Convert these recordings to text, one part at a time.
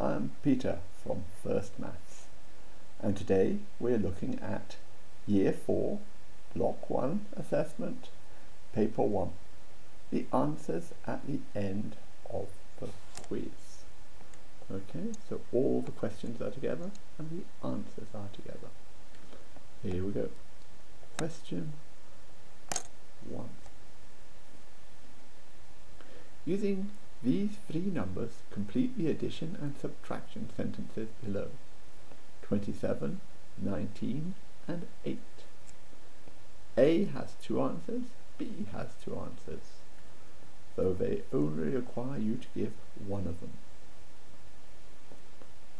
I'm Peter from First Maths and today we're looking at Year 4 Block 1 Assessment Paper 1 the answers at the end of the quiz. Okay, so all the questions are together and the answers are together. Here we go. Question 1. Using these three numbers complete the addition and subtraction sentences below. 27, 19 and 8. A has two answers, B has two answers, though they only require you to give one of them.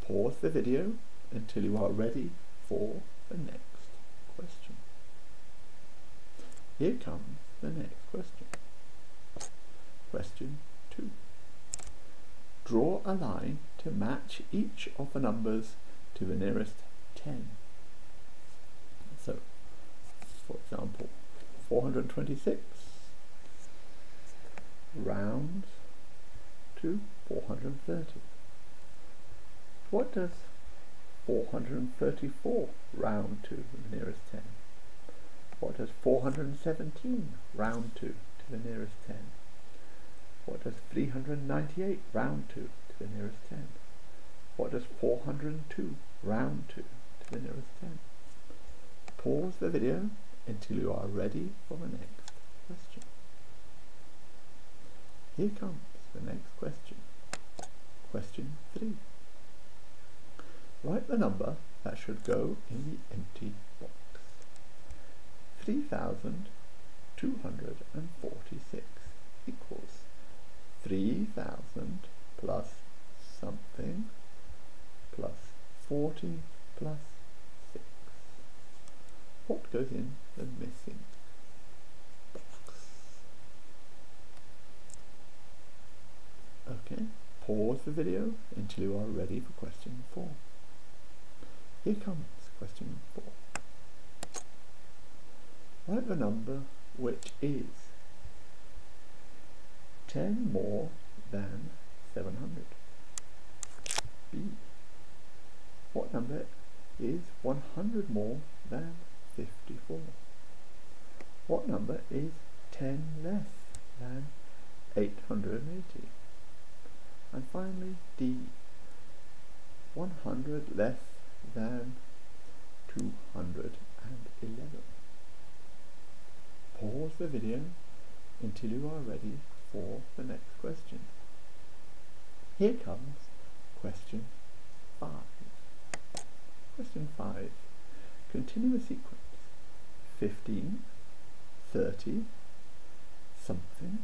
Pause the video until you are ready for the next question. Here comes the next question. Question 2. Draw a line to match each of the numbers to the nearest 10. So, for example, 426 rounds to 430. What does 434 round to the nearest 10? What does 417 round to to the nearest 10? What does 398 round to to the nearest 10? What does 402 round to to the nearest 10? Pause the video until you are ready for the next question. Here comes the next question. Question 3. Write the number that should go in the empty box. 3,246 equals 3,000 plus something plus 40 plus 6. What goes in the missing box? Okay, pause the video until you are ready for question 4. Here comes question 4. Write the number which is 10 more than 700. B. What number is 100 more than 54? What number is 10 less than 880? And finally D. 100 less than 211. Pause the video until you are ready for the next question. Here comes question 5. Question 5. Continue the sequence. 15, 30, something,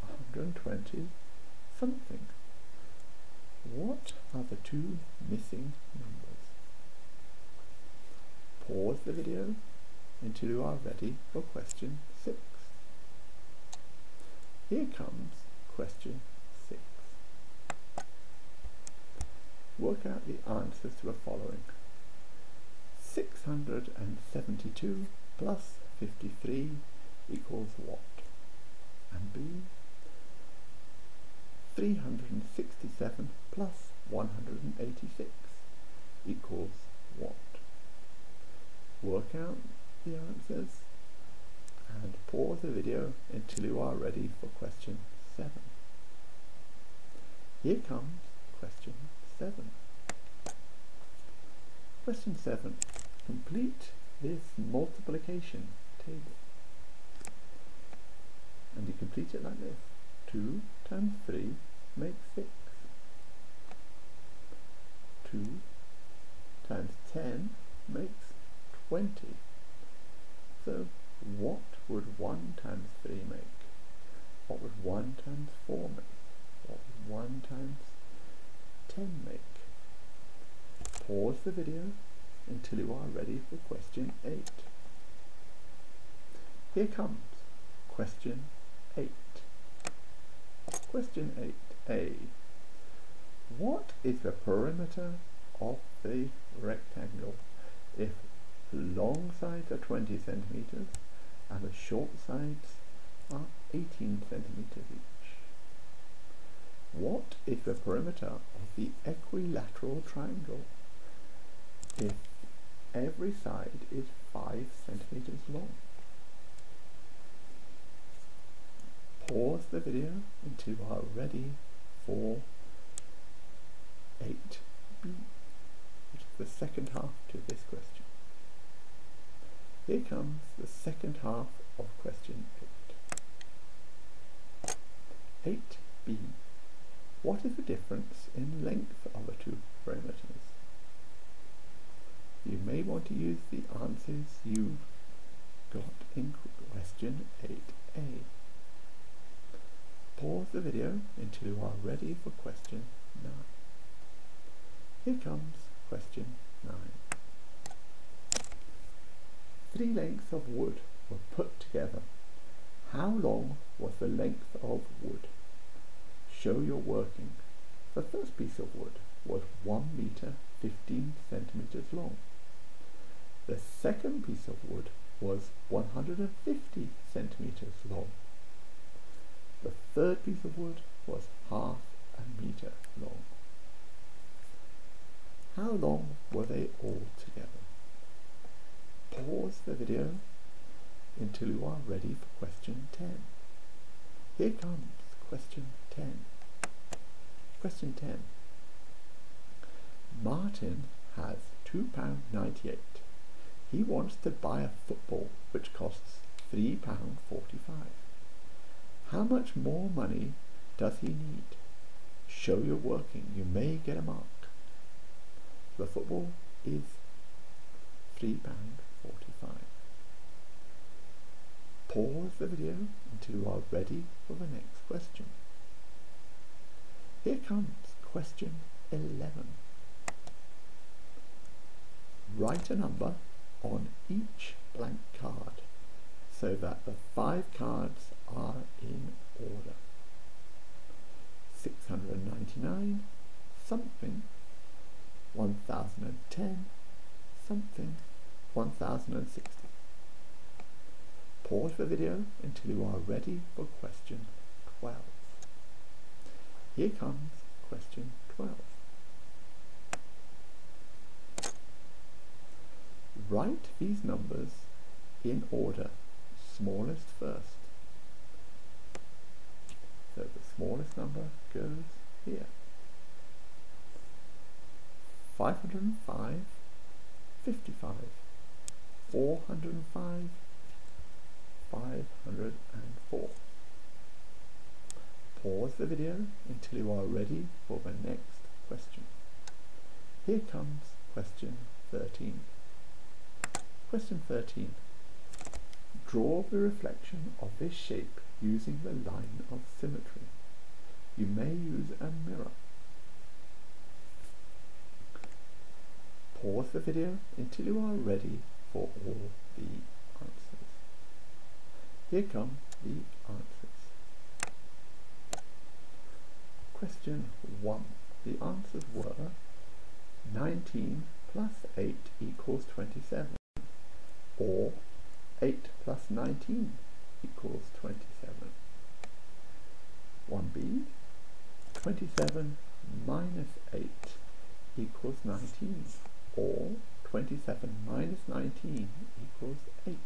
120, something. What are the two missing numbers? Pause the video until you are ready for question 6. Here comes question 6. Work out the answers to the following. 672 plus 53 equals what? And B, 367 plus 186 equals what? Work out the answers and pause the video until you are ready for question 7. Here comes question 7. Question 7. Complete this multiplication table. And you complete it like this. 2 times 3 makes 6. 2 times 10 makes 20. So what would 1 times 3 make? What would 1 times 4 make? What would 1 times 10 make? Pause the video until you are ready for question 8. Here comes question 8. Question 8a. What is the perimeter of the rectangle if the long sides are 20 centimeters and the short sides are 18 centimeters each. What is the perimeter of the equilateral triangle if every side is 5 centimeters long? Pause the video until you are ready for 8b, which is the second half to this question. Here comes the second half of question 8. 8b. What is the difference in length of the two perimeters? You may want to use the answers you've got in question 8a. Pause the video until you are ready for question 9. Here comes question 9. Three lengths of wood were put together. How long was the length of wood? Show your working. The first piece of wood was 1 meter 15 centimeters long. The second piece of wood was 150 centimeters long. The third piece of wood was half a meter long. How long were they all together? Pause the video until you are ready for question 10. Here comes question 10. Question 10. Martin has £2.98. He wants to buy a football which costs £3.45. How much more money does he need? Show your working. You may get a mark. The football is £3.45. Pause the video until you are ready for the next question. Here comes question 11. Write a number on each blank card so that the five cards are in order. 699 something. 1010 something. 1060 pause the video until you are ready for question 12 here comes question 12 write these numbers in order smallest first so the smallest number goes here. 505, 55, 405, 504. Pause the video until you are ready for the next question. Here comes question 13. Question 13. Draw the reflection of this shape using the line of symmetry. You may use a mirror. Pause the video until you are ready for all the answers. Here come the answers. Question 1. The answers were 19 plus 8 equals 27 or 8 plus 19 equals 27. 1b, 27 minus 8 equals 19, or 27 minus 19 equals 8.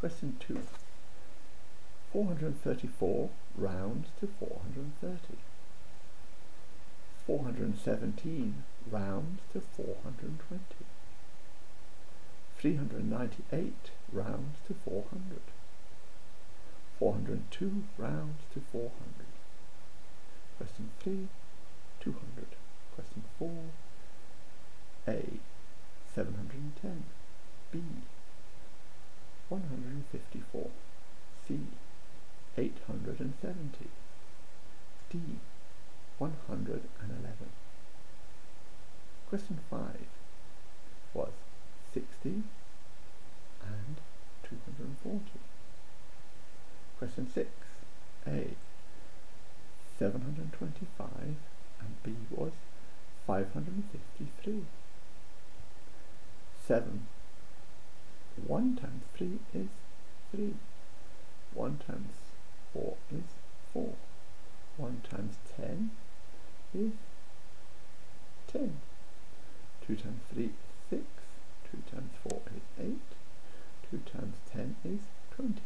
Question 2. 434 rounds to 430. 417 rounds to 420. 398 rounds to 400. 402 rounds to 400. Question 3, 200. Question 4, A, 710. B, 154. C, 870. D, 111. Question 5 was 60 and 240. Question 6. A. 725 and B was 553. 7. 1 times 3 is 3. 1 times 4 is 4. 1 times 10 is 10. 2 times 3 is 6. 2 times 4 is 8. 2 times 10 is 20.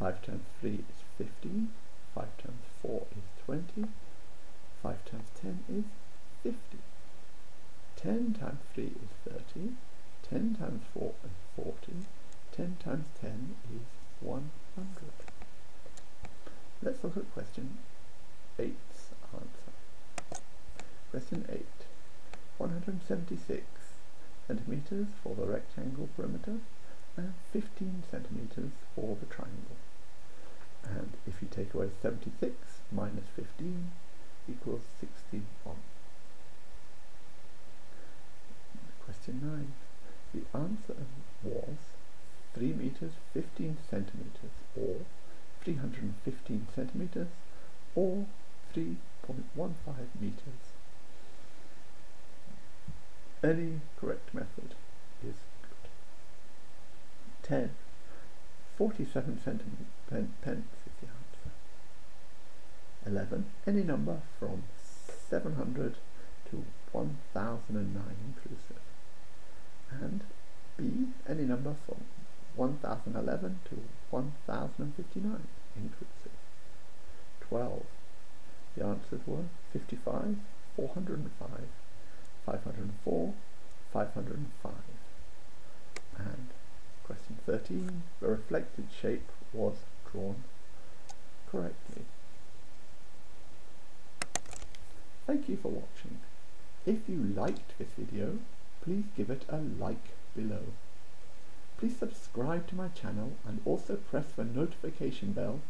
5 times 3 is 15. 5 times 4 is 20. 5 times 10 is 50. 10 times 3 is 30. 10 times 4 is 40. 10 times 10 is 100. Let's look at question 8's answer. Question 8. 176 centimeters for the rectangle perimeter and 15 centimeters for the triangle. And if you take away 76 minus 15 equals 61. Question 9. The answer was 3 meters 15 centimeters or 315 centimeters or 3.15 meters. Any correct method is good. 10. 47 centimeters pence is the answer. 11. Any number from 700 to 1009 inclusive. And B. Any number from 1011 to 1059 inclusive. 12. The answers were 55, 405, 504, 505. And question 13, the reflected shape was drawn correctly. Thank you for watching. If you liked this video, please give it a like below. Please subscribe to my channel and also press the notification bell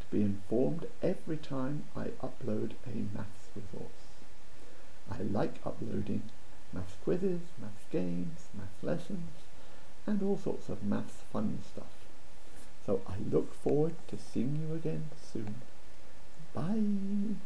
to be informed every time I upload a maths resource. I like uploading maths quizzes, maths games, maths lessons, and all sorts of maths fun stuff. So I look forward to seeing you again soon. Bye!